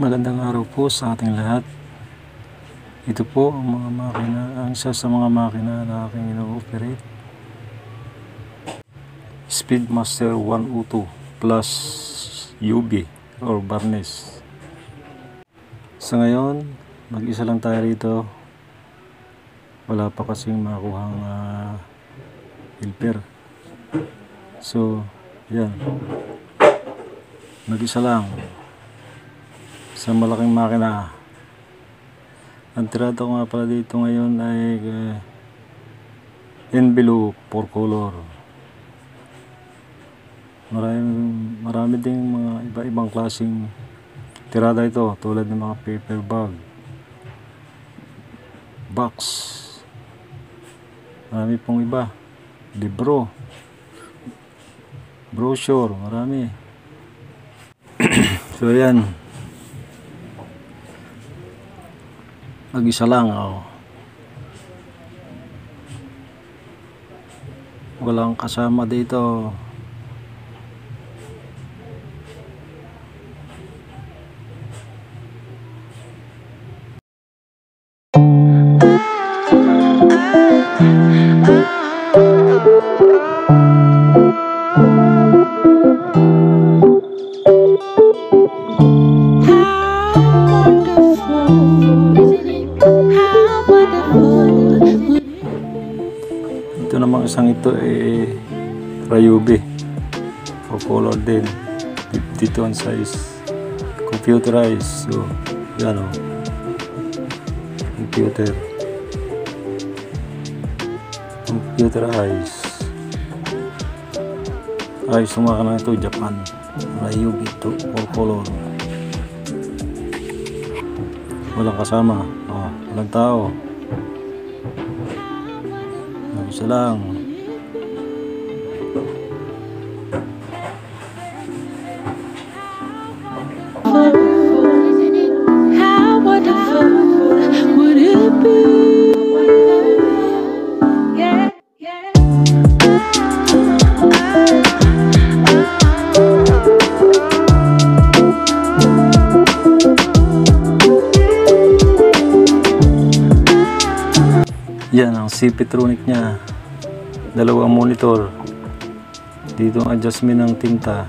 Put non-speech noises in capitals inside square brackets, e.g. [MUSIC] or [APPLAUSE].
Magandang araw po sa ating lahat. Ito po ang mga makina, ang isa sa mga makina na aking ino-operate. Speedmaster 102 plus UV or Barnes. Sa ngayon, mag-isa lang tayo rito. Wala pa kasing makuhang uh, helper. So, yan. Mag-isa lang sa malaking makina. Ang tirada ko nga pala dito ngayon ay uh, envelope for color. Marami, marami ding mga iba-ibang klaseng tirada ito tulad ng mga paper bag, box, marami pong iba, libro, brochure, marami. [CLEARS THROAT] so yan, mag-isa lang oh. walang kasama dito namang isang ito eh Rayubi o color din. 52 ang size. Computerized so yan o computer. Computerized. Yung mga na ito Japan. Rayubi ito or color. Walang kasama. Oh, walang tao isa Yan ang CP-tronic niya. Dalawang monitor. Dito ang adjustment ng tinta.